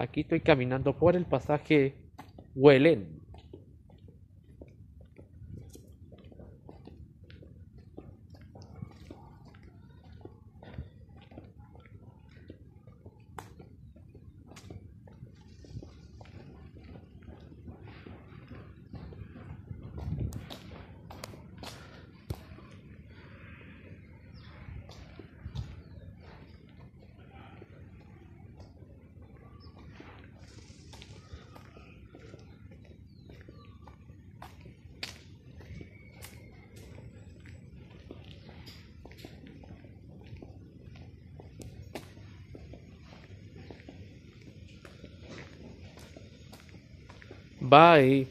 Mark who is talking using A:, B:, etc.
A: Aquí estoy caminando por el pasaje Huelen. Bye.